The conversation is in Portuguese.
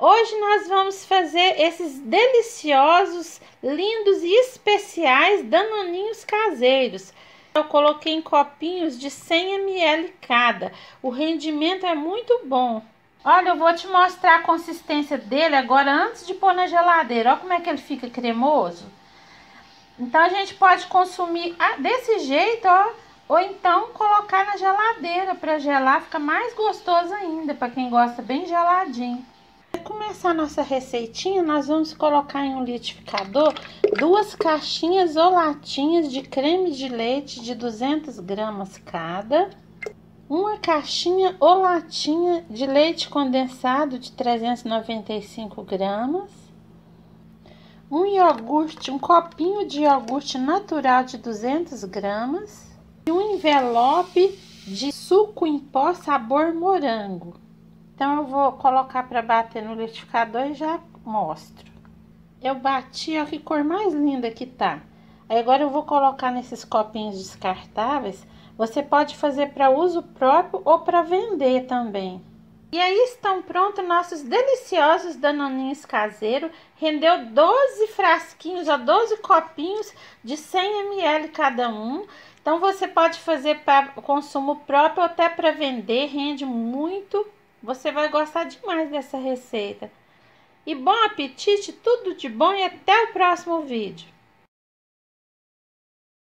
Hoje nós vamos fazer esses deliciosos, lindos e especiais danoninhos caseiros. Eu coloquei em copinhos de 100 ml cada. O rendimento é muito bom. Olha, eu vou te mostrar a consistência dele agora antes de pôr na geladeira. Olha como é que ele fica cremoso. Então a gente pode consumir desse jeito, ó, ou então colocar na geladeira para gelar, fica mais gostoso ainda para quem gosta bem geladinho. Para começar nossa receitinha, nós vamos colocar em um liquidificador duas caixinhas ou latinhas de creme de leite de 200 gramas cada, uma caixinha ou latinha de leite condensado de 395 gramas, um iogurte, um copinho de iogurte natural de 200 gramas e um envelope de suco em pó sabor morango. Então, eu vou colocar para bater no liquidificador e já mostro. Eu bati, ó que cor mais linda que tá. Aí, agora eu vou colocar nesses copinhos descartáveis. Você pode fazer para uso próprio ou para vender também. E aí estão prontos nossos deliciosos danoninhos caseiros. Rendeu 12 frasquinhos, ó, 12 copinhos de 100 ml cada um. Então você pode fazer para consumo próprio ou até para vender, rende muito você vai gostar demais dessa receita. E bom apetite, tudo de bom e até o próximo vídeo.